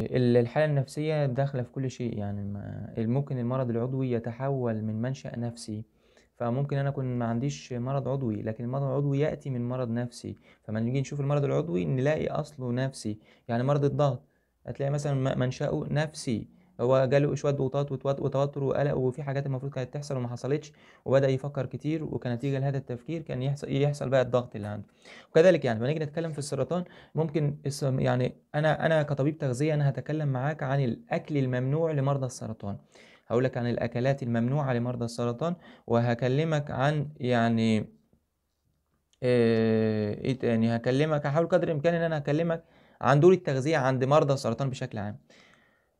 ال الحالة النفسية داخلة في كل شيء، يعني ممكن المرض العضوي يتحول من منشأ نفسي، فممكن أنا أكون ما عنديش مرض عضوي، لكن المرض العضوي يأتي من مرض نفسي، فأمّا نيجي نشوف المرض العضوي نلاقي أصله نفسي، يعني مرض الضغط هتلاقي مثلًا منشأه نفسي، هو جاله شوية ضغوطات وتوت وتوتر وقلق وفي حاجات المفروض كانت تحصل وما حصلتش، وبدأ يفكر كتير وكنتيجة لهذا التفكير كان يحصل يحصل بقى الضغط اللي عنده، وكذلك يعني لمّا نيجي نتكلم في السرطان ممكن يعني أنا أنا كطبيب تغذية أنا هاتكلم معاك عن الأكل الممنوع لمرضى السرطان، هاقول لك عن الأكلات الممنوعة لمرضى السرطان، وهاكلمك عن يعني آآ إيه تاني، هاكلمك هاحاول قدر الإمكان إن أنا أكلمك عن دور التغذية عند مرضى السرطان بشكل عام.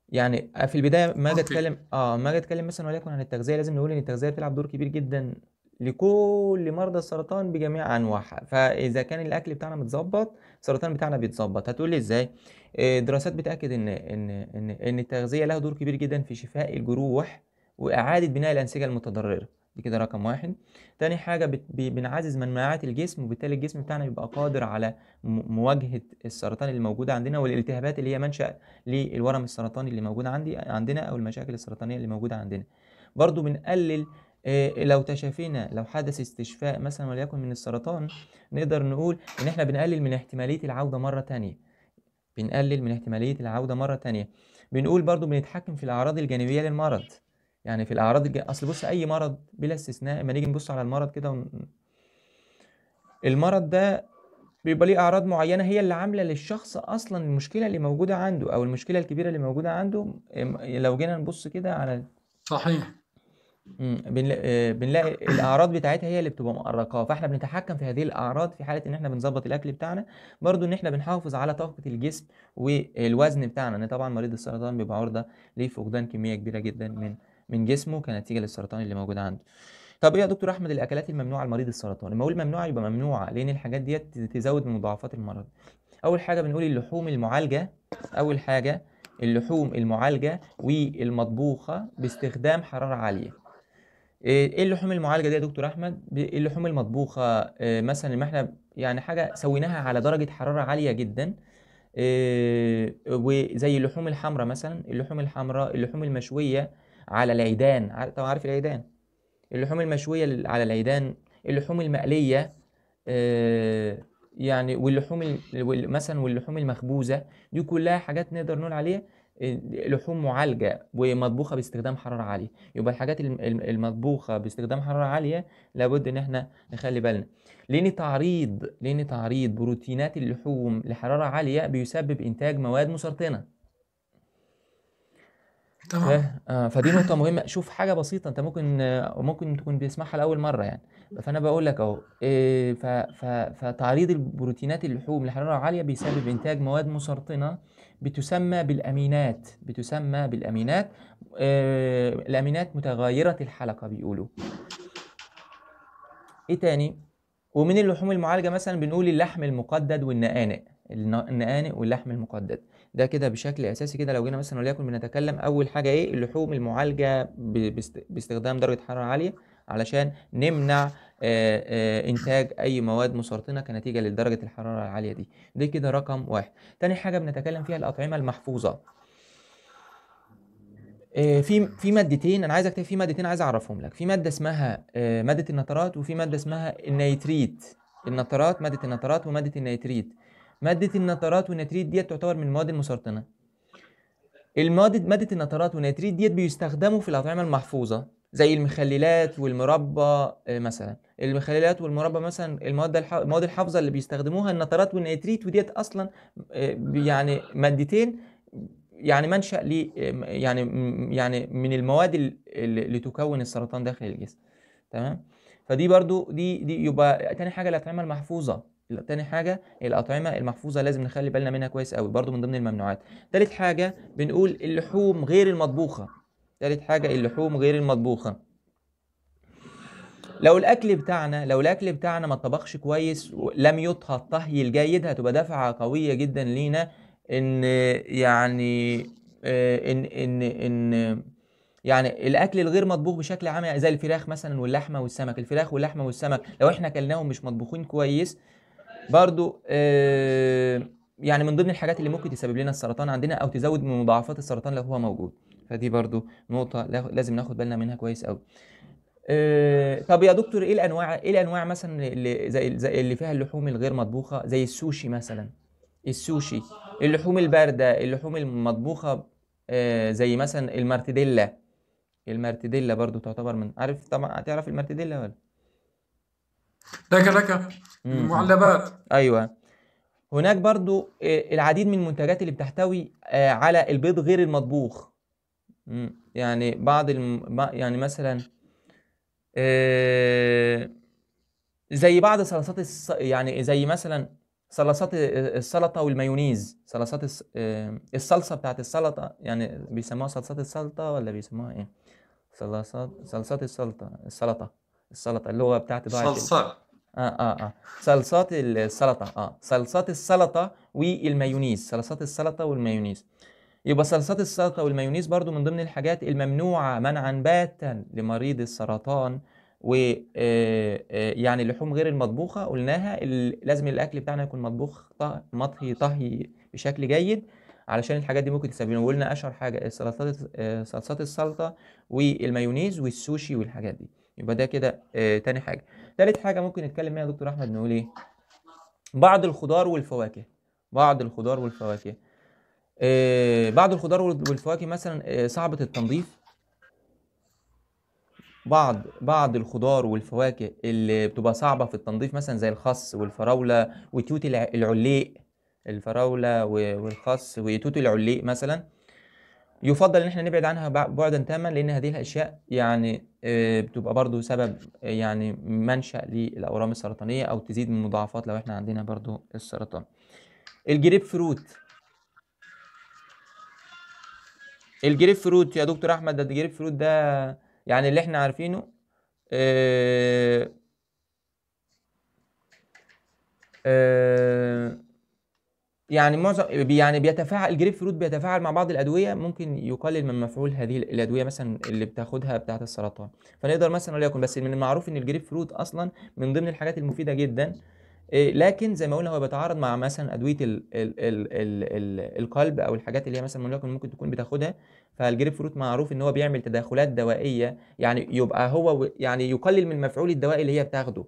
يعني في البداية أمّا آجي أوكي. أتكلم آه، أمّا آجي أتكلم مثلًا وليكن عن التغذية لازم نقول إن التغذية بتلعب دور كبير جدًا لكل مرضى السرطان بجميع أنواعها، فإذا كان الأكل بتاعنا متضبط السرطان بتاعنا بيتضبط، هتقول لي إزاي؟ آآ دراسات بتأكد إن إن إن إن التغذية لها دور كبير جدًا في شفاء الجروح وإعادة بناء الأنسجة المتضررة، دي كده رقم 1. تاني حاجة بت ب بنعزّز مناعات الجسم وبالتالي الجسم بتاعنا بيبقى قادر على مواجهة السرطان اللي موجودة عندنا والالتهابات اللي هي منشأ للورم السرطاني اللي موجود عندي عندنا أو المشاكل السرطانية اللي موجودة عندنا. برضه بنقلل آآ لو تشافينا لو حدث استشفاء مثلًا وليكن من السرطان نقدر نقول إن إحنا بنقلل من احتمالية العودة مرة تانية، بنقلل من احتمالية العودة مرة تانية. بنقول برضه بنتحكم في الأعراض الجانبية للمرض، يعني في الأعراض الج أصل بُص أي مرض بلا استثناء أمّا نيجي نبُص على المرض كده ون المرض ده بيبقى ليه أعراض معينة هي اللي عاملة للشخص أصلًا المشكلة اللي موجودة عنده أو المشكلة الكبيرة اللي موجودة عنده. لو جينا نبُص كده على صحيح. آآ بنلاقي الأعراض بتاعتها هي اللي بتبقى مأرّقاه، فإحنا بنتحكم في هذه الأعراض في حالة إن إحنا بنضبّط الأكل بتاعنا، برضه إن إحنا بنحافظ على طاقة الجسم والوزن بتاعنا، لإن طبعًا مريض السرطان بيبقى عُرضة لفقدان كمية كبيرة جدًا من من جسمه كنتيجة للسرطان اللي موجود عنده. طب إيه يا دكتور أحمد الأكلات الممنوعة لمريض السرطان؟ لمّا أقول ممنوعة يبقى ممنوعة، لإن الحاجات ديّة ت تزوّد من مضاعفات المرض. أول حاجة بنقول اللحوم المعالجة، أول حاجة اللحوم المعالجة والمطبوخة باستخدام حرارة عالية. آآ إيه اللحوم المعالجة دي يا دكتور أحمد؟ ب اللحوم المطبوخة آآ مثلًا لمّا إحنا يعني حاجة سويناها على درجة حرارة عالية جدًا آآ وزي اللحوم الحمرا مثلًا، اللحوم الحمرا، اللحوم المشوية على العيدان، طبعًا عارف العيدان، اللحوم المشوية ال على العيدان، اللحوم المقلية آآ يعني واللحوم ال وال مثلًا واللحوم المخبوزة، دي كلّها حاجات نقدر نقول عليها آآ لحوم معالجة ومطبوخة باستخدام حرارة عالية، يبقى الحاجات الم الم المطبوخة باستخدام حرارة عالية لابد إن إحنا نخلّي بالنا، لإن تعريض لإن تعريض بروتينات اللحوم لحرارة عالية بيسبب إنتاج مواد مسرطنة. ف تمام. آه، فدي نقطة مهمة، شوف حاجة بسيطة أنت ممكن ممكن تكون بتسمعها لأول مرّة يعني، فأنا باقول لك ف ف فتعريض البروتينات اللحوم لحرارة عالية بيسبب إنتاج مواد مسرطنة بتسمى بالأمينات، بتسمى بالأمينات آآ الأمينات متغيرة الحلقة بيقولوا. إيه تاني؟ ومن اللحوم المعالجة مثلًا بنقول اللحم المقدد والنقانق، الن النقانق واللحم المقدد، ده كده بشكل أساسي كده لو جينا مثلًا وليكن بنتكلم أول حاجة إيه، اللحوم باست باستخدام درجة حرارة عالية علشان نمنع آآ آآ إنتاج أي مواد مسرطنة كنتيجة لدرجة الحرارة العالية دي، دي كده رقم 1. تاني حاجة بنتكلم فيها الأطعمة المحفوظة. آآ في في مادتين أنا عايزك في مادتين عايز أعرّفهم لك، في مادة اسمها آآ مادة النترات وفي مادة اسمها النيتريت، النترات مادة النترات ومادة النيتريت، مادة النترات والنيتريت ديّة تعتبر من المواد المسرطنة. المواد مادة النترات والنيتريت ديّة بيستخدموا في الأطعمة المحفوظة، زي المخللات والمربى آآ مثلًا، المخللات والمربى مثلًا المواد المواد الحافظة اللي بيستخدموها النترات والنيتريت وديّة أصلًا آآ ب يعني مادتين يعني منشأ ل يعني يعني من المواد ال ال اللي تكوّن السرطان داخل الجسم، تمام؟ فدي برضه دي دي يبقى تاني حاجة الأطعمة المحفوظة، تاني حاجة الأطعمة المحفوظة لازم نخلّي بالنا منها كويس أوي، برضه من ضمن الممنوعات. تالت حاجة بنقول اللحوم غير المطبوخة، تالت حاجة اللحوم غير المطبوخة. لو الأكل بتاعنا لو الأكل بتاعنا ما اتطبخش كويس ولم يُطهى الطهي الجيد هتبقى دفعة قوية جدًا لينا إن يعني آآ إن إن إن يعني الأكل الغير مطبوخ بشكل عام زي الفراخ مثلًا واللحمة والسمك، الفراخ واللحمة والسمك لو إحنا كلناهم مش مطبوخين كويس برضه آآ يعني من ضمن الحاجات اللي ممكن تسبب لنا السرطان عندنا أو تزود من مضاعفات السرطان لو هو موجود. فدي برضو نقطة لا- لازم ناخد بالنا منها كويس قوي آه، طب يا دكتور إيه الأنواع إيه الأنواع مثلا اللي زي, زي اللي فيها اللحوم الغير مطبوخة؟ زي السوشي مثلا. السوشي اللحوم الباردة اللحوم المطبوخة آه، زي مثلا المارتديلا المارتديلا برضو تعتبر من عارف طبعا هتعرف المارتديلا ولا؟ لك لك. المعلبات. أيوه. هناك برضو آه، العديد من المنتجات اللي بتحتوي آه، على البيض غير المطبوخ. يعني بعض الم... يعني مثلا آه، زي بعض صلصات الص... يعني زي مثلا صلصات السلطة والمايونيز. صلصات الس... الصلصة بتاعت السلطة يعني بيسموها صلصات السلطة ولا بيسموها إيه؟ صلصات صلصات السلطة السلطة. السلطة اللغة بتاعت ضاعت صلصال. آه آه آه. صلصات السلطة آه. صلصات السلطة والمايونيز. صلصات السلطة والمايونيز. يبقى صلصات السلطة والمايونيز برضو من ضمن الحاجات الممنوعة منعا باتا لمريض السرطان و آه، آه، يعني اللحوم غير المطبوخة. قلناها لازم الأكل بتاعنا يكون مطبوخ مطهي طهي بشكل جيد. علشان الحاجات دي ممكن تسبب لنا وقلنا أشهر حاجة السلطات آه، صلصات السلطة والمايونيز والسوشي والحاجات دي. يبقى ده كده آه، تاني حاجة. تالت حاجة ممكن نتكلم فيها يا دكتور أحمد نقول إيه؟ بعض الخضار والفواكه. بعض الخضار والفواكه. آه، بعض الخضار وال- والفواكه مثلا آه، صعبة التنظيف. بعض بعض الخضار والفواكه اللي بتبقى صعبة في التنظيف مثلا زي الخس والفراولة وتوت الع- العليق. الفراولة و- والخس وتوت العليق مثلا. يفضل إن إحنا نبعد عنها بع- بعدا تاما لأن هذه الأشياء يعني آه، بتبقى برضو سبب آه، يعني منشأ للأورام السرطانية أو تزيد من المضاعفات لو إحنا عندنا برضو السرطان. الجريب فروت. الجريب فروت يا دكتور أحمد ده الجريب فروت ده يعني اللي إحنا عارفينه آه، آه، يعني معظم يعني بيتفاعل الجريب فروت بيتفاعل مع بعض الأدوية ممكن يقلل من مفعول هذه الأدوية مثلا اللي بتاخدها بتاعة السرطان. فنقدر مثلا وليكن بس من المعروف إن الجريب فروت أصلا من ضمن الحاجات المفيدة جدا إيه، لكن زي ما قلنا هو بيتعارض مع مثلا أدوية ال ال ال ال ال القلب أو الحاجات اللي هي مثلا وليكن ممكن تكون بتاخدها. فالجريب فروت معروف إن هو بيعمل تداخلات دوائية يعني يبقى هو يعني يقلل من مفعول الدواء اللي هي بتاخده.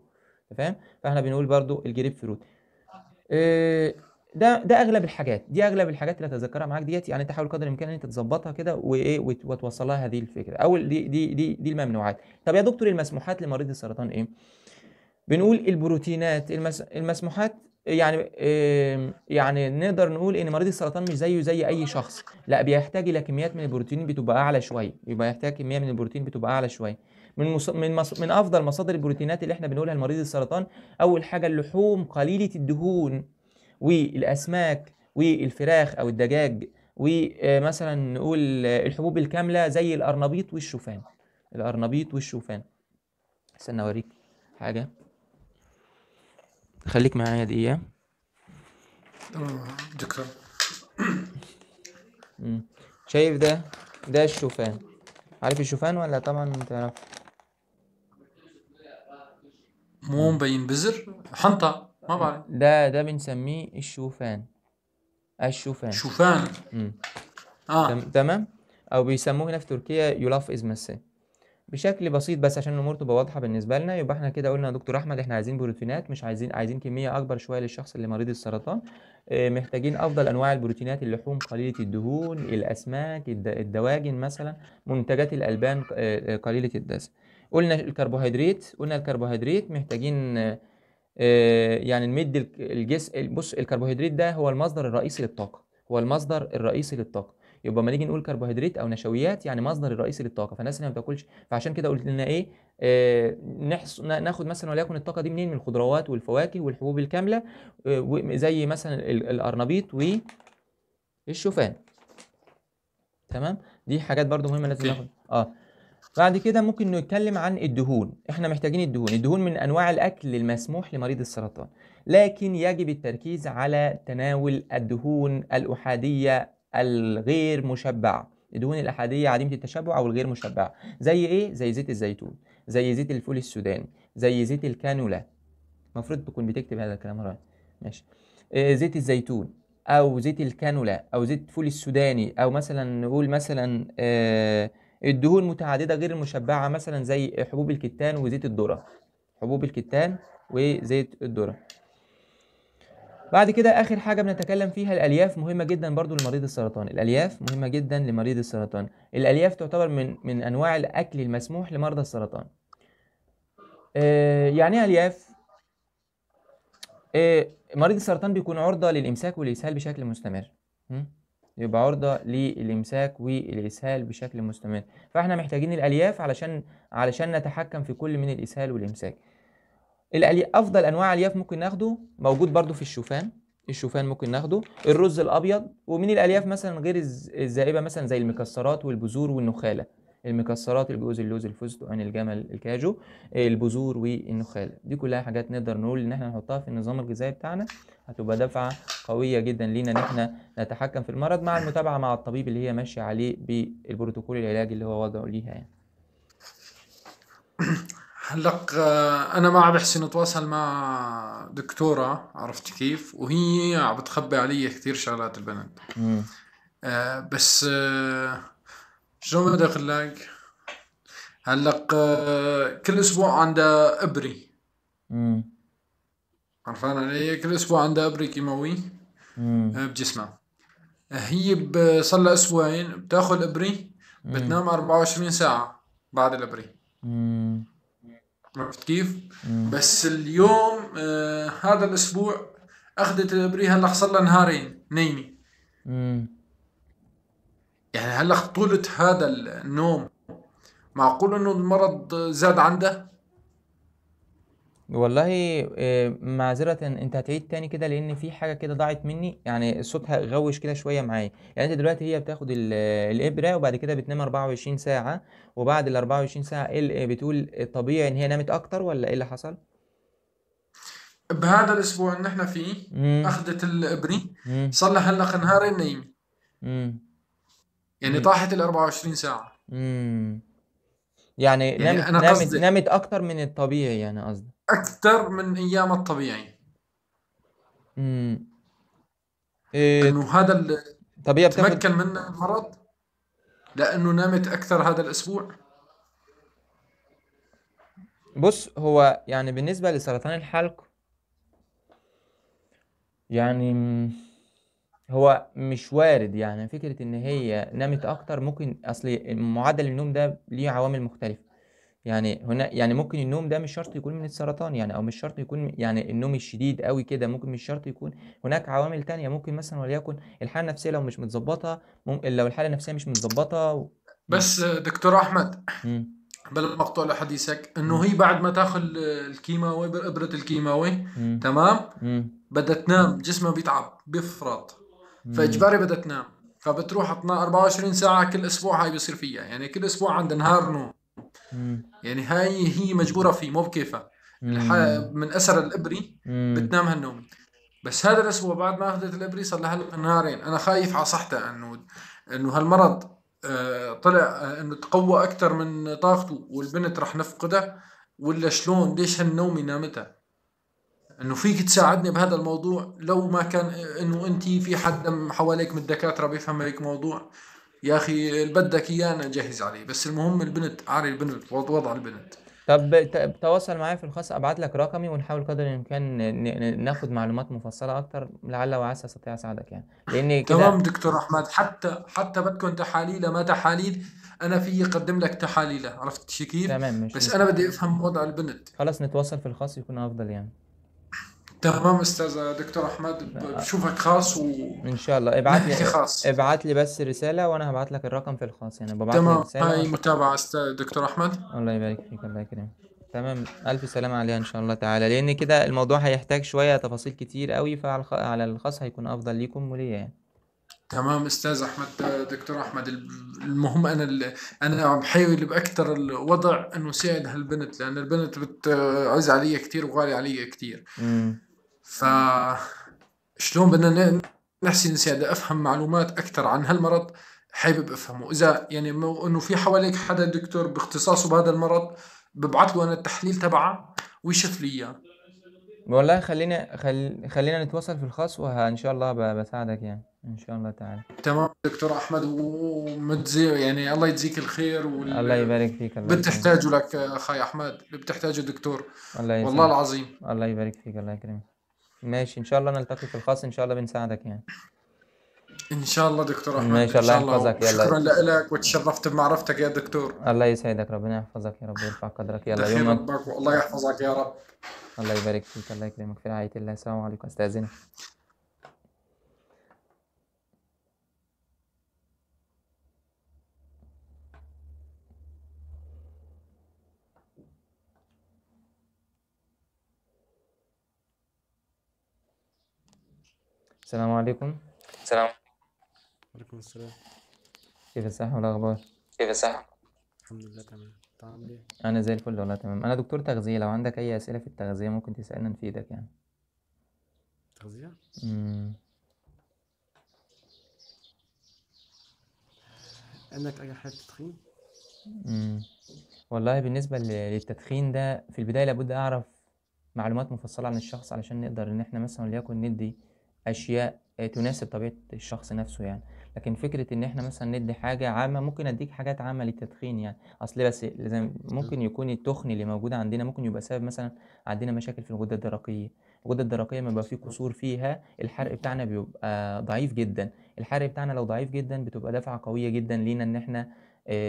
فاهم فإحنا بنقول برضو الجريب فروت. إيه، ده ده أغلب الحاجات دي أغلب الحاجات اللي هتذكرها معاك ديت يعني أنت حاول قدر الإمكان إن أنت تظبطها كده وايه وت- وتوصل لها هذه الفكرة. اول دي دي دي دي الممنوعات. طب يا دكتور المسموحات لمريض السرطان إيه؟ بنقول البروتينات المس... المسموحات يعني آم، يعني نقدر نقول إن مريض السرطان مش زيه زي أي شخص. لا بيحتاج إلى كميات من البروتين بتبقى أعلى شوية يبقى يحتاج كمية من البروتين بتبقى أعلى شوية. من مص... من مص... من أفضل مصادر البروتينات اللي إحنا بنقولها لمريض السرطان أول حاجة اللحوم قليلة الدهون. والأسماك والفراخ أو الدجاج ومثلا نقول آه، الحبوب الكاملة زي القرنبيط والشوفان. القرنبيط والشوفان. استنى أوريك حاجة. خليك معايا دقيقة. تمام دكتور. شايف ده؟ ده الشوفان. عارف الشوفان ولا طبعا تعرف مو مبين بزر حنطة. ما بعرف. ده ده بنسميه الشوفان. الشوفان. شوفان مم. آه. تم- تمام؟ أو بيسموه هنا في تركيا يلاف ازمسي بشكل بسيط بس عشان الأمور تبقى واضحة بالنسبة لنا يبقى إحنا كده قلنا يا دكتور أحمد إحنا عايزين بروتينات مش عايزين عايزين كمية أكبر شوية للشخص اللي مريض السرطان. آه، محتاجين أفضل أنواع البروتينات اللحوم قليلة الدهون الأسماك الد- الدواجن مثلا منتجات الألبان آه، آه، قليلة الدسم قلنا الكربوهيدرات قلنا الكربوهيدرات محتاجين يعني نمد الجسم بص الكربوهيدرات ده هو المصدر الرئيسي للطاقة هو المصدر الرئيسي للطاقة. يبقى لما نيجي نقول كربوهيدرات أو نشويات يعني مصدر الرئيسي للطاقة فالناس اللي ما بتاكلش فعشان كده قلت لنا إيه آه نحص... نا- ناخد مثلا وليكن الطاقة دي منين؟ من الخضروات والفواكه والحبوب الكاملة آه زي مثلا ال- القرنبيط والشوفان تمام؟ دي حاجات برضو مهمة لازم. ناخد آه. بعد كده ممكن نتكلم عن الدهون. إحنا محتاجين الدهون. الدهون من أنواع الأكل المسموح لمريض السرطان. لكن يجب التركيز على تناول الدهون الأحادية الغير مشبعة. الدهون الأحادية عديمة التشبع أو الغير مشبعة. زي إيه؟ زي زيت الزيتون. زي زيت الفول السوداني. زي زيت الكانولا. المفروض تكون بتكتب هذا الكلام رايح. ماشي. آه، زيت الزيتون أو زيت الكانولا أو زيت الفول السوداني أو مثلا نقول مثلا آه، الدهون متعددة غير المشبعة مثلا زي حبوب الكتان وزيت الذرة. حبوب الكتان وزيت الذرة. بعد كده آخر حاجة بنتكلم فيها الألياف. مهمة جدا برضو لمريض السرطان. الألياف مهمة جدا لمريض السرطان. الألياف تعتبر من من أنواع الأكل المسموح لمرضى السرطان. آه، يعني إيه ألياف؟ آه، مريض السرطان بيكون عرضة للإمساك والإسهال بشكل مستمر? يبقى عرضة للإمساك والإسهال بشكل مستمر. فإحنا محتاجين الألياف علشان علشان نتحكم في كل من الإسهال والإمساك. الألي... أفضل أنواع ألياف ممكن ناخده موجود برضو في الشوفان. الشوفان ممكن ناخده. الرز الأبيض. ومن الألياف مثلا غير الز- الزائبة مثلا زي المكسرات والبذور والنخالة. المكسرات الجوز اللوز الفستق الجمل الكاجو البذور والنخاله دي كلها حاجات نقدر نقول إن إحنا نحطها في النظام الغذائي بتاعنا. هتبقى دفعة قوية جدا لينا إن إحنا نتحكم في المرض مع المتابعة مع الطبيب اللي هي ماشية عليه بالبروتوكول العلاجي اللي هو وضعه ليها يعني. آه، أنا ما عم بحسن أتواصل مع دكتورة عرفت كيف؟ وهي عم بتخبي علي كثير شغلات البنت مم. آه بس شلون بدي أقول لك هلق كل أسبوع عندها أبري مم. عرفان علي كل أسبوع عندها أبري كيماوي. آه، بجسمها آه، هي صار لها أسبوعين بتأخذ أبري بتنام 24 ساعة بعد الأبري. عرفت كيف؟ مم. بس اليوم آه هذا الأسبوع أخذت الأبري هلا صار لها نهارين نايمة. يعني هلا طولة هذا النوم معقول إنه المرض زاد عنده؟ والله آه، معذرة أنت هتعيد تاني كده لأن في حاجة كده ضاعت مني يعني الصوت غوش كده شوية معايا يعني أنت دلوقتي هي بتاخد ال- الإبرة وبعد كده بتنام 24 ساعة وبعد ال 24 ساعة إيه بتقول الطبيعي إن هي نامت أكتر ولا إيه اللي حصل؟ بهذا الأسبوع اللي نحن فيه مم. أخذت الابري. صار لها هلا نهارين نايمه مم. يعني مم. طاحت ال 24 ساعة مم. يعني يعني نامت أنا نامت نامت أكتر من الطبيعي يعني قصدي أكثر من أيام الطبيعي مم. إيه انه هذا اللي طب هي بتاخد تمكن منه المرض لأنه نامت أكثر هذا الأسبوع بص هو يعني بالنسبة لسرطان الحلق يعني هو مش وارد يعني فكرة إن هي نامت أكتر ممكن أصل معدل النوم ده ليه عوامل مختلفة يعني هنا يعني ممكن النوم ده مش شرط يكون من السرطان يعني أو مش شرط يكون يعني النوم الشديد قوي كده ممكن مش شرط يكون هناك عوامل تانية ممكن مثلا وليكن الحالة النفسية لو مش متظبطة ممكن لو الحالة النفسية مش متظبطة و... بس دكتور أحمد مم. بلا مقطوع لحديثك إنه هي بعد ما تاخذ الكيماوي إبرة الكيماوي. تمام. بدها تنام جسمها بيتعب بيفرط. فإجباري بدها تنام. فبتروح تنام 24 ساعة كل أسبوع هاي بيصير فيها. يعني كل أسبوع عندها نهار نوم. يعني هاي هي مجبورة فيه مو بكيفها. من أثر الإبري. بتنام هالنوم. بس هذا الأسبوع بعد ما أخذت الإبري صار لها نهارين أنا خايف على صحتها انه إنه هالمرض آه، طلع آه، إنه تقوى أكثر من طاقته والبنت رح نفقدها ولا شلون؟ ليش هالنومه نامتها إنه فيك تساعدني بهذا الموضوع لو ما كان إنه أنت في حد حواليك من الدكاترة بيفهم هيك موضوع يا أخي اللي بدك إياه أنا جاهز عليه بس المهم البنت عاري البنت وضع البنت. طب تواصل معايا في الخاص أبعت لك رقمي ونحاول قدر الإمكان ن- ن- ناخد معلومات مفصلة أكتر لعل وعسى أستطيع أساعدك يعني. لأن تمام دكتور أحمد حتى حتى بدكم تحاليل ما تحاليل أنا في اقدم لك تحاليلة عرفت كيف؟ تمام مش بس مشكلة. أنا بدي أفهم وضع البنت. خلاص نتواصل في الخاص يكون أفضل يعني. تمام أستاذ دكتور أحمد. بشوفك خاص و إن شاء الله. ابعت لي خاص. ابعت لي بس رسالة وأنا هبعت لك الرقم في الخاص. يعني ببعت تمام. هاي متابعة أستاذ دكتور أحمد. الله يبارك فيك الله يكرمك. تمام. ألف سلامة عليها إن شاء الله تعالى. لأن كده الموضوع هيحتاج شوية تفاصيل كتير قوي فعلى الخ... على الخاص هيكون أفضل ليكم وليا يعني. تمام أستاذ أحمد دكتور أحمد. المهم أنا ال- أنا عم بحاول باكثر الوضع أنه ساعد هالبنت لأن البنت بتعز علي كثير وغالي علي كثير امم ف شلون بدنا نحسن نساعد أفهم معلومات أكثر عن هالمرض حابب أفهمه. إذا يعني مو- إنه في حواليك حدا دكتور باختصاصه بهذا المرض ببعث له أنا التحليل تبعه ويشوف لي إياه. والله خلينا خل... خلينا نتواصل في الخاص وان شاء الله ب... بساعدك يعني. إن شاء الله تعالى. تمام دكتور أحمد ومتزي يعني الله يجزيك الخير وال... الله يبارك فيك الله بتحتاجه لك أخي أحمد بتحتاجه دكتور. الله والله العظيم. الله يبارك فيك الله يكرمك. ماشي. إن شاء الله نلتقي في الخاص إن شاء الله بنساعدك يعني. إن شاء الله دكتور أحمد. ماشي إن الله شاء الله يحفظك. يلا. شكرا لك وتشرفت بمعرفتك يا دكتور. الله يسعدك ربنا يحفظك يا رب ويرفع قدرك. يلا يومك ربك والله يحفظك يا رب. الله يبارك فيك الله يكرمك في رعاية الله. السلام عليكم استاذنك السلام عليكم. السلام. وعليكم السلام. كيف الصحة والأخبار؟ كيف الصحة؟ الحمد لله تمام. عامل إيه؟ أنا زي الفل والله تمام. أنا دكتور تغذية لو عندك أي أسئلة في التغذية ممكن تسألنا نفيدك يعني. تغذية؟ مم. عندك أي حاجة تدخين مم. والله بالنسبة للتدخين ده في البداية لابد أعرف معلومات مفصلة عن الشخص علشان نقدر إن إحنا مثلا وليكن ندي أشياء آه، تناسب طبيعة الشخص نفسه يعني. لكن فكرة إن إحنا مثلا ندي حاجة عامة ممكن أديك حاجات عامة للتدخين يعني. أصل بس لازم ممكن يكون التخن اللي موجود عندنا ممكن يبقى سبب مثلا عندنا مشاكل في الغدة الدرقية. الغدة الدرقية لما بيبقى فيه كسور فيها الحرق بتاعنا بيبقى ضعيف جدا. الحرق بتاعنا لو ضعيف جدا بتبقى دفعة قوية جدا لينا إن إحنا آه،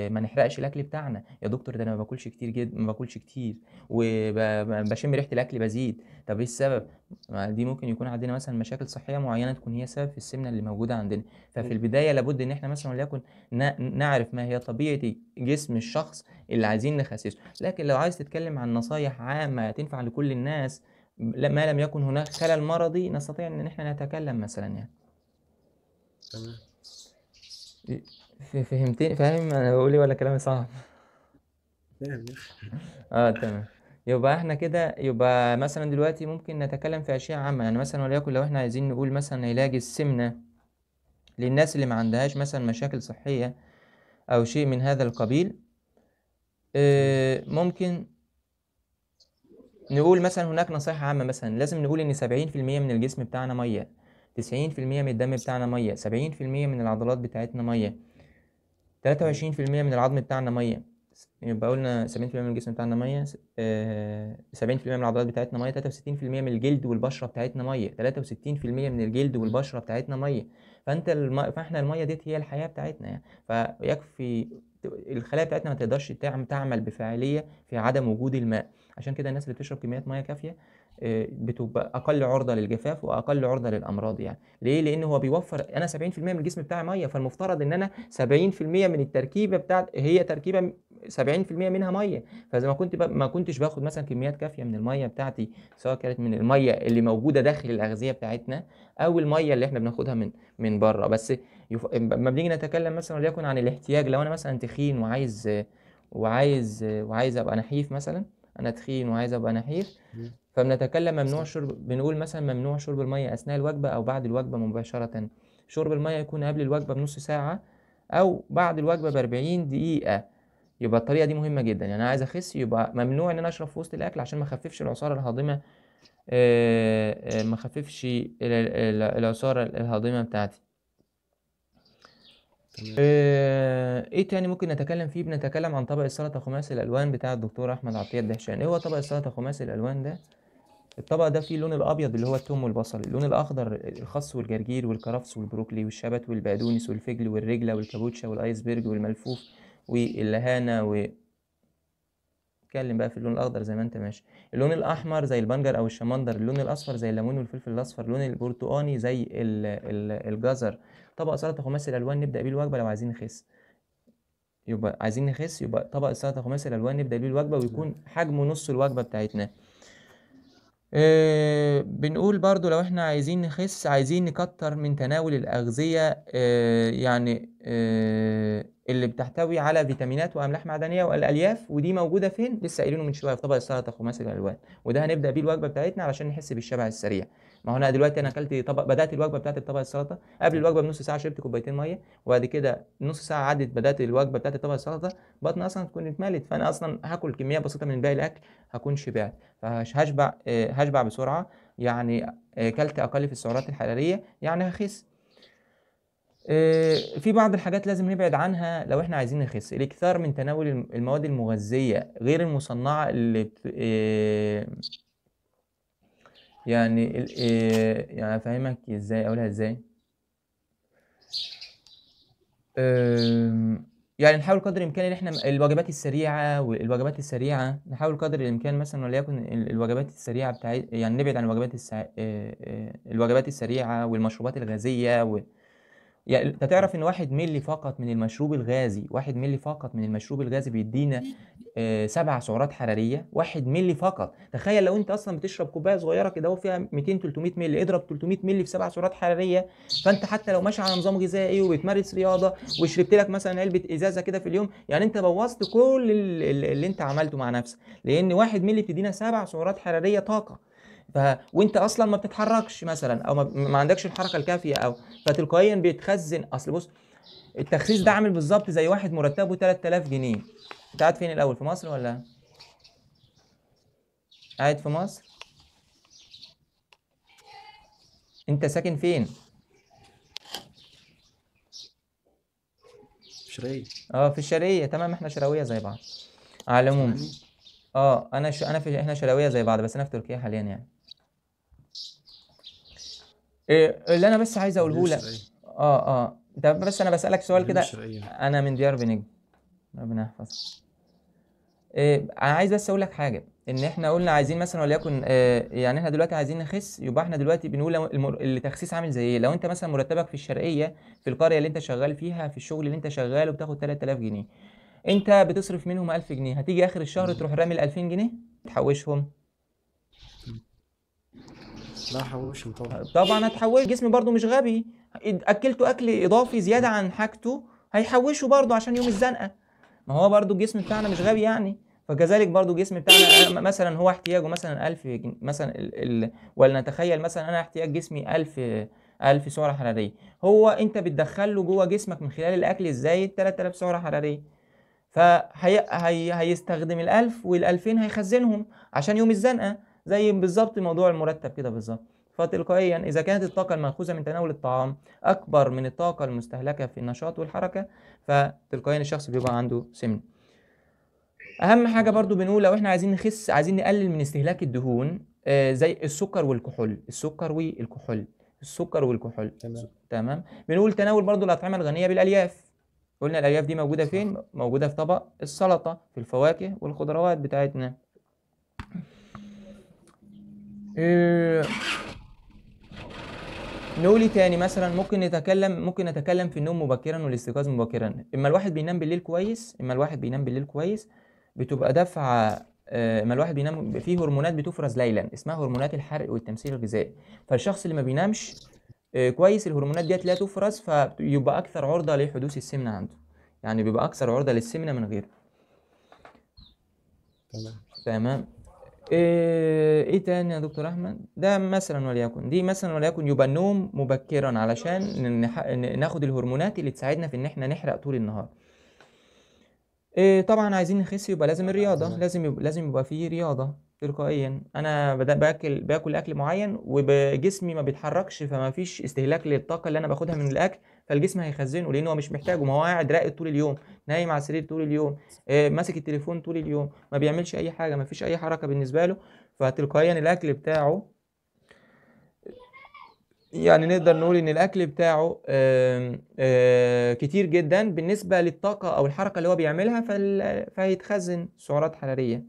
ما نحرقش الأكل بتاعنا. يا دكتور ده أنا ما باكلش كتير جدا ما باكلش كتير وبشم ريحة الأكل بزيد. طب إيه السبب؟ ما دي ممكن يكون عندنا مثلا مشاكل صحية معينة تكون هي سبب في السمنة اللي موجودة عندنا. ففي. البداية لابد إن إحنا مثلا وليكن نعرف ما هي طبيعة جسم الشخص اللي عايزين نخسسه لكن لو عايز تتكلم عن نصايح عامة تنفع لكل الناس ما لم يكن هناك خلل مرضي نستطيع إن إحنا نتكلم مثلا يعني. تمام. فهمتني فاهم؟ أنا بقول إيه ولا كلامي صعب؟ فاهم. يا آه تمام. يبقى إحنا كده يبقى مثلا دلوقتي ممكن نتكلم في أشياء عامة. يعني مثلا وليكن لو إحنا عايزين نقول مثلا علاج السمنة للناس اللي ما عندهاش مثلا مشاكل صحية أو شيء من هذا القبيل آه، ممكن نقول مثلا هناك نصيحة عامة. مثلا لازم نقول إن 70% من الجسم بتاعنا مية. 90% من الدم بتاعنا مية 70% من العضلات بتاعتنا مية 23% من العظم بتاعنا مية يبقى قلنا 70% من الجسم بتاعنا مية آه، 70% من العضلات بتاعتنا مية 63% من الجلد والبشرة بتاعتنا مية 63% من الجلد والبشرة بتاعتنا مية. فأنت الم... فإحنا المية ديت هي الحياة بتاعتنا يعني. فيكفي الخلايا بتاعتنا ما تقدرش تعم- تعمل بفاعلية في عدم وجود الماء. عشان كده الناس اللي بتشرب كميات مياه كافية آه، بتبقى أقل عرضة للجفاف وأقل عرضة للأمراض يعني. ليه؟ لأن هو بيوفر أنا 70% من الجسم بتاعي ميه فالمفترض إن أنا 70% من التركيبة بتاعت هي تركيبة 70% منها ميه فاذا ما كنت. ما كنتش باخد مثلا كميات كافية من الميه بتاعتي سواء كانت من الميه اللي موجودة داخل الأغذية بتاعتنا أو الميه اللي إحنا بناخدها من من بره. بس يف... لما بنيجي نتكلم مثلا وليكن عن الاحتياج لو أنا مثلا تخين وعايز وعايز وعايز أبقى نحيف مثلا أنا تخين وعايز ابقى نحيف. فبنتكلم ممنوع. شرب بنقول مثلا ممنوع شرب المية أثناء الوجبة أو بعد الوجبة مباشرة. شرب المية يكون قبل الوجبة بنص ساعة أو بعد الوجبة ب 40 دقيقة. يبقى الطريقة دي مهمة جدا. يعني أنا عايز أخس يبقى ممنوع إن أنا أشرب في وسط الأكل عشان ما أخففش العصارة الهاضمة آه، آه، ما أخففش ال- ال- العصارة الهاضمة بتاعتي. آه، إيه تاني ممكن نتكلم فيه؟ بنتكلم عن طبق السلطة خماسي الألوان بتاع الدكتور أحمد عطية الدهشان. إيه هو طبق السلطة خماسي الألوان ده؟ الطبق ده فيه اللون الأبيض اللي هو الثوم والبصل. اللون الأخضر الخس والجرجير والكرفس والبروكلي والشبت والبقدونس والفجل والرجلة والكابوتشا وال iceberg والملفوف واللهانة و اتكلم بقى في اللون الأخضر زي ما انت ماشي. اللون الأحمر زي البنجر أو الشمندر. اللون الأصفر زي الليمون والفلفل الأصفر. اللون البرتقاني زي ال- ال- الجزر. طبق سلطة خماسي الألوان نبدأ بيه الوجبة لو عايزين نخس. يبقى عايزين نخس يبقى طبق السلطه خماسي الألوان نبدأ بيه الوجبة ويكون حجمه نص الوجبة بتاعتنا. آه، بنقول برضو لو إحنا عايزين نخس عايزين نكتر من تناول الأغذية آه، يعني اللي بتحتوي على فيتامينات وأملاح معدنية والألياف ودي موجودة فين؟ لسه قايلينه من شوية في طبق السلطة خماسي الألوان. وده هنبدأ بيه الوجبة بتاعتنا علشان نحس بالشبع السريع. ما هو أنا دلوقتي أنا أكلت طبق بدأت الوجبة بتاعت طبق السلطة. قبل الوجبة بنص ساعة شربت كوبايتين مية وبعد كده نص ساعة عدت بدأت الوجبة بتاعت طبق السلطة. بطني أصلا تكون اتملت فأنا أصلا هاكل كمية بسيطة من باقي الأكل هكون شبعت. فهشبع آه، هشبع بسرعة. يعني آه، كلت أقل في السعرات الحرارية يعني هخس. آه، في بعض الحاجات لازم نبعد عنها لو إحنا عايزين نخس. الإكثار من تناول الم- المواد المغذية غير المصنعة اللي بت... آه، يعني آه، يعني أفهمك إزاي أقولها إزاي؟ يعني نحاول قدر الإمكان إن إحنا الوجبات السريعة والوجبات السريعة نحاول قدر الإمكان مثلا وليكن ال- الوجبات السريعة بتاع يعني نبعد عن الوجبات السع... آه، آه، الوجبات السريعة والمشروبات الغازية و... يعني انت تعرف ان واحد ملي فقط من المشروب الغازي واحد ملي فقط من المشروب الغازي بيدينا آه، سبع سعرات حرارية واحد ملي فقط. تخيل لو انت أصلا بتشرب كوباية صغيرة كده وفيها 200 300 ملي اضرب 300 ملي في سبع سعرات حرارية فانت حتى لو ماشي على نظام غذائي وبتمارس رياضة وشربت لك مثلا علبة إزازة كده في اليوم يعني انت بوظت كل ال- ال- اللي انت عملته مع نفسك. لأن واحد ملي بتدينا سبع سعرات حرارية طاقة. ف... وانت أصلا ما بتتحركش مثلا أو ما, ما عندكش الحركة الكافية أو فتلقائيا بيتخزن. أصل بص التخسيس ده عامل بالظبط زي واحد مرتبه 3000 جنيه. أنت قاعد فين الأول في مصر ولا؟ قاعد في مصر؟ أنت ساكن فين؟ شري آه في الشرقية. تمام إحنا شراويه زي بعض. على العموم. يعني؟ آه أنا ش... أنا في إحنا شراويه زي بعض بس أنا في تركيا حاليا يعني. اللي أنا بس عايز أقوله لك. آه آه. ده بس أنا بسألك سؤال كده. أنا من ديار بنجم. ربنا يحفظك. إيه أنا عايز بس أقول لك حاجة. إن إحنا قلنا عايزين مثلا وليكن إيه يعني إحنا دلوقتي عايزين نخس يبقى إحنا دلوقتي بنقول المر... التخسيس عامل زي إيه؟ لو أنت مثلا مرتبك في الشرقية في القرية اللي أنت شغال فيها في الشغل اللي أنت شغاله بتاخد 3000 جنيه. أنت بتصرف منهم 1000 جنيه. هتيجي آخر الشهر تروح رامي ال 2000 جنيه تحوشهم. لا حوشهم طبعا طبعا هتحوش جسمي برضو مش غبي. أكلته أكل إضافي زيادة عن حاجته هيحوشه برضو عشان يوم الزنقة. ما هو برضو الجسم بتاعنا مش غبي يعني. فكذلك برضو الجسم بتاعنا مثلا هو احتياجه مثلا 1000 جن- مثلا ال... ال... ولا نتخيل مثلا أنا احتياج جسمي 1000 1000 سعرة حرارية. هو أنت بتدخل له جوه جسمك من خلال الأكل الزايد 3000 سعرة حرارية. فهي هي... هيستخدم ال1000 وال2000 هيخزنهم عشان يوم الزنقة. زي بالظبط موضوع المرتب كده بالظبط. فتلقائيا إذا كانت الطاقة المأخوذة من تناول الطعام أكبر من الطاقة المستهلكة في النشاط والحركة فتلقائيا الشخص بيبقى عنده سمن. أهم حاجة برضو بنقول لو إحنا عايزين نخس عايزين نقلل من استهلاك الدهون آه، زي السكر والكحول. السكر والكحول. السكر والكحول. تمام. تمام. بنقول تناول برضو الأطعمة الغنية بالألياف. قلنا الألياف دي موجودة. فين؟ موجودة في طبق السلطة في الفواكه والخضروات بتاعتنا. نقول إيه تاني مثلا؟ ممكن نتكلم ممكن نتكلم في النوم مبكرا والاستيقاظ مبكرا. إما الواحد بينام بالليل كويس إما الواحد بينام بالليل كويس بتبقى دفعة آه، إما الواحد بينام في هرمونات بتفرز ليلا اسمها هرمونات الحرق والتمثيل الغذائي. فالشخص اللي ما بينامش آه، كويس الهرمونات ديت لا تفرز فيبقى أكثر عرضة لحدوث السمنة عنده. يعني بيبقى أكثر عرضة للسمنة من غيره. تمام. تمام. إيه إيه تاني يا دكتور أحمد؟ ده مثلا وليكن دي مثلا وليكن يبقى النوم مبكرا علشان ناخد الهرمونات اللي تساعدنا في إن إحنا نحرق طول النهار. إيه طبعا عايزين نخس يبقى لازم الرياضة. تمام. لازم يبقى لازم يبقى فيه رياضة تلقائيا. أنا بدأ باكل باكل أكل معين وجسمي ما بيتحركش فما فيش استهلاك للطاقة اللي أنا باخدها من الأكل فالجسم هيخزنه لأن هو مش محتاجه. ما هو قاعد راقد طول اليوم نايم على السرير طول اليوم إيه ماسك التليفون طول اليوم ما بيعملش أي حاجة ما فيش أي حركة بالنسبة له. فتلقائيا الأكل بتاعه يعني نقدر نقول إن الأكل بتاعه آم، آه، كتير جدا بالنسبة للطاقة أو الحركة اللي هو بيعملها فال- فهيتخزن سعرات حرارية.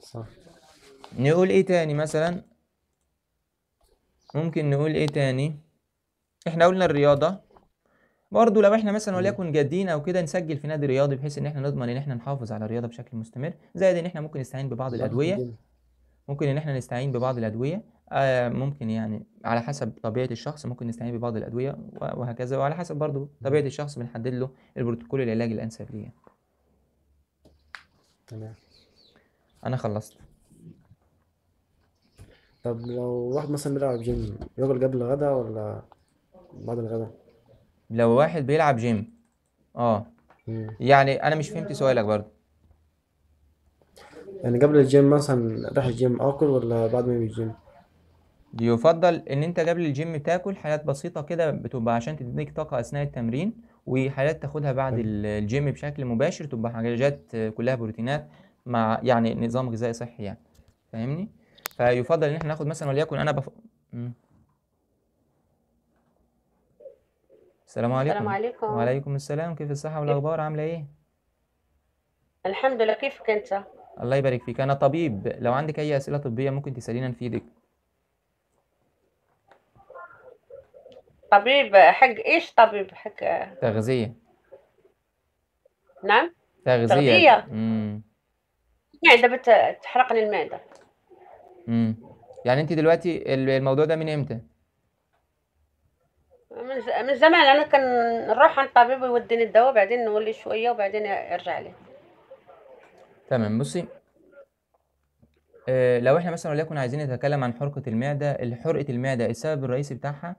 صح. نقول إيه تاني مثلا؟ ممكن نقول إيه تاني؟ إحنا قلنا الرياضة. برضه لو إحنا مثلا. وليكن جادين أو كده نسجل في نادي رياضي بحيث إن إحنا نضمن إن إحنا نحافظ على الرياضة بشكل مستمر. زائد إن إحنا ممكن نستعين ببعض لا، الادويه. ممكن إن إحنا نستعين ببعض الأدوية. آه ممكن يعني على حسب طبيعة الشخص ممكن نستعين ببعض الأدوية وهكذا. وعلى حسب برضو طبيعة الشخص بنحدد له البروتوكول العلاجي الأنسب ليه تمام. أنا خلصت. طب لو واحد مثلا بيلعب جيم ياكل قبل الغدا ولا بعد الغدا؟ لو واحد بيلعب جيم آه. مم. يعني أنا مش فهمت سؤالك برضو. يعني قبل الجيم مثلا رايح الجيم آكل ولا بعد ما يجي الجيم يفضل إن أنت قبل الجيم تاكل حاجات بسيطة كده بتبقى عشان تديك طاقة أثناء التمرين وحاجات تاخدها بعد الجيم بشكل مباشر تبقى حاجات كلها بروتينات مع يعني نظام غذائي صحي يعني. فاهمني؟ فيفضل إن إحنا ناخد مثلا وليكن أنا بف... السلام عليكم. السلام عليكم. وعليكم السلام. كيف الصحة كيف؟ والأخبار؟ عاملة إيه؟ الحمد لله. كيفك أنت؟ الله يبارك فيك. أنا طبيب. لو عندك أي أسئلة طبية ممكن تسألينا نفيدك طبيب حق إيش طبيب حق؟ تغذية. نعم. تغذية. تغذية. امم معدة بتحرقني المعدة. امم يعني أنت دلوقتي ال- الموضوع ده من إمتى؟ من من زمان. أنا كان نروح عند طبيب يوديني الدواء بعدين نولي شوية وبعدين يرجع لي. تمام. بصي آه لو إحنا مثلا وليكن عايزين نتكلم عن حرقة المعدة حرقة المعدة السبب الرئيسي بتاعها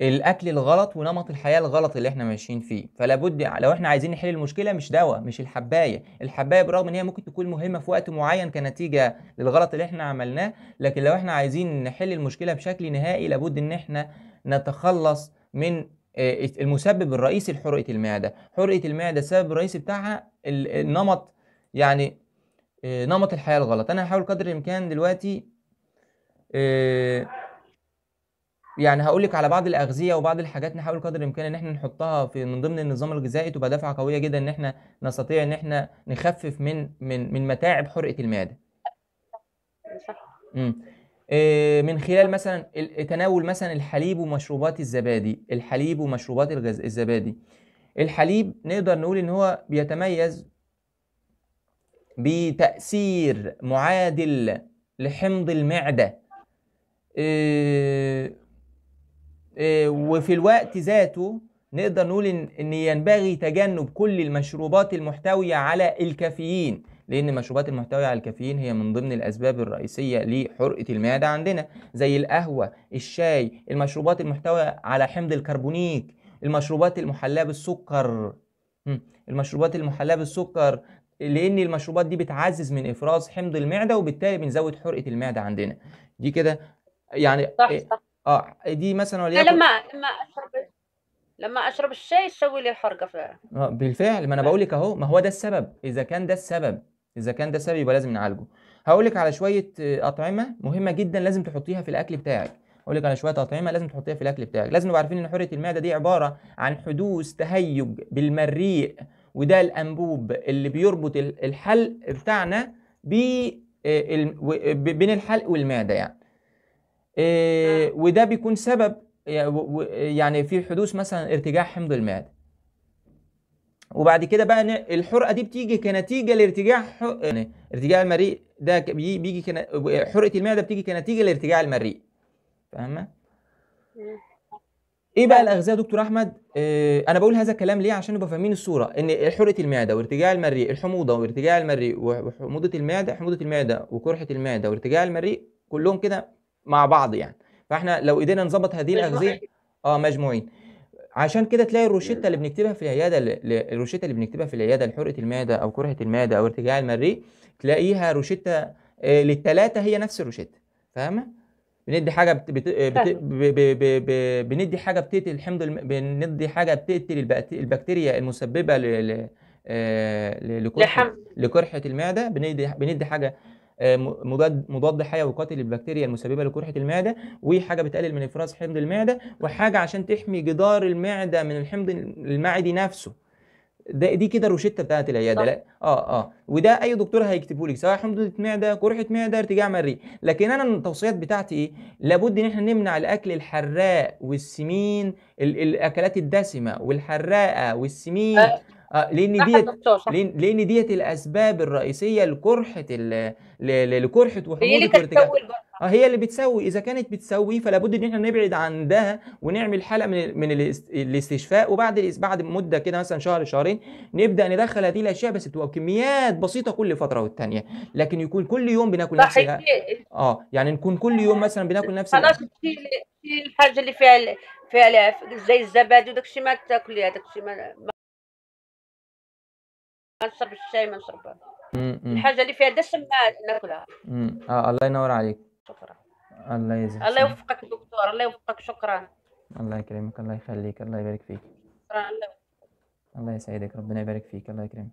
الأكل الغلط ونمط الحياة الغلط اللي إحنا ماشيين فيه. فلا بد لو إحنا عايزين نحل المشكلة مش دواء مش الحباية. الحباية برغم إن هي ممكن تكون مهمة في وقت معين كنتيجة للغلط اللي إحنا عملناه لكن لو إحنا عايزين نحل المشكلة بشكل نهائي لابد إن إحنا نتخلص من آه، المسبب الرئيسي لحرقة المعدة. حرقة المعدة السبب الرئيسي بتاعها ال- النمط يعني آه، نمط الحياة الغلط. أنا هحاول قدر الإمكان دلوقتي آه، يعني هقول لك على بعض الأغذية وبعض الحاجات نحاول قدر الإمكان إن إحنا نحطها في من ضمن النظام الغذائي تبقى دفعة قوية جدا إن إحنا نستطيع إن إحنا نخفف من من من متاعب حرقة المعدة. صح. امم إيه من خلال مثلا تناول مثلا الحليب ومشروبات الزبادي الحليب ومشروبات الغز... الزبادي. الحليب نقدر نقول إن هو بيتميز بتأثير معادل لحمض المعدة. إيه إيه وفي الوقت ذاته نقدر نقول ان ينبغي تجنب كل المشروبات المحتوية على الكافيين لأن المشروبات المحتوية على الكافيين هي من ضمن الأسباب الرئيسية لحرقة المعدة عندنا زي القهوة الشاي المشروبات المحتوية على حمض الكربونيك المشروبات المحلاة بالسكر. المشروبات المحلاة بالسكر لأن المشروبات دي بتعزز من إفراز حمض المعدة وبالتالي بنزود حرقة المعدة عندنا دي كده يعني صح إيه، صح آه دي مثلا وليكن لما لما أشرب لما أشرب الشاي تسوي لي الحرقة في آه، بالفعل. ما أنا بقول لك أهو ما هو ده السبب. إذا كان ده السبب إذا كان ده السبب يبقى لازم نعالجه. هقول لك على شوية آه، أطعمة مهمة جدا لازم تحطيها في الأكل بتاعك. هقول لك على شوية أطعمة لازم تحطيها في الأكل بتاعك. لازم نبقى عارفين إن حرقه المعدة دي عبارة عن حدوث تهيج بالمريء وده الأنبوب اللي بيربط ال- الحلق بتاعنا ب آه، و- ب- بين الحلق والمعدة يعني. آه، وده بيكون سبب يعني في حدوث مثلا ارتجاع حمض المعدة. وبعد كده بقى الحرقة دي بتيجي كنتيجة لارتجاع يعني ارتجاع المريء. ده بيجي كن... حرقة المعدة بتيجي كنتيجة لارتجاع المريء. فاهمة. إيه بقى فاهمة. الأغذية يا دكتور أحمد؟ آه أنا بقول هذا الكلام ليه؟ عشان نبقى فاهمين الصورة. إن حرقة المعدة وارتجاع المريء الحموضة وارتجاع المريء وح- وحموضة المعدة حموضة المعدة وقرحه المعدة وارتجاع المريء كلهم كده مع بعض يعني. فاحنا لو قدرنا نظبط هذه الاغذيه. آه مجموعين. عشان كده تلاقي الروشته اللي بنكتبها في العيادة الروشته اللي بنكتبها في العيادة لحرقه المعدة أو قرحه المعدة أو ارتجاع المريء تلاقيها روشته آه، للثلاثه هي نفس الروشته فاهمة؟ بندي حاجة بت... بت... بت... ب... ب... ب... بندي حاجة بتقتل الحمض الم... بندي حاجة بتقتل البكت... البكتيريا المسببة ل... ل... آه، ل- لقرحه لحم لقرحه المعدة. بندي بندي حاجة مضاد مضاد حيوي قاتل البكتيريا المسببة لقرحه المعدة وحاجه بتقلل من افراز حمض المعدة وحاجة عشان تحمي جدار المعدة من الحمض المعدي نفسه. ده دي كده الروشته بتاعت العيادة. صح. لا آه آه. وده أي دكتور هيكتبه لك سواء حمضه معده قرحه معدة ارتجاع مريء لكن أنا التوصيات بتاعتي إيه؟ لابد إن إحنا نمنع الأكل الحراق والسمين ال- الأكلات الدسمة والحراقة والسمين. آه. آه لأن صح ديت لأن لأن ديت الأسباب الرئيسية لقرحه ال- ل- ل- لقرحه هي اللي وحموضه القرحة آه هي اللي بتسوي. إذا كانت بتسوي فلا بد إن إحنا نبعد عن ده ونعمل حلقه من من الاست- الاستشفاء. وبعد بعد مدة كده مثلا شهر شهرين نبدأ ندخل هذه الأشياء بس تبقى بكميات بسيطة كل فترة والتانية. لكن يكون كل يوم بناكل نفس آه يعني نكون كل يوم مثلا بناكل نفس خلاص الحاجة اللي فيها فيها زي الزبادي وداك الشيء ما تاكليها داك الشيء نشرب الشاي ما م- الحاجة اللي فيها دسم ما ناكلها. آه الله ينور عليك. شكرا. الله يجزيك الله. يوفقك دكتور الله يوفقك شكرا. الله يكرمك الله يخليك الله يبارك فيك. شكرا الله الله يسعدك ربنا يبارك فيك الله يكرمك.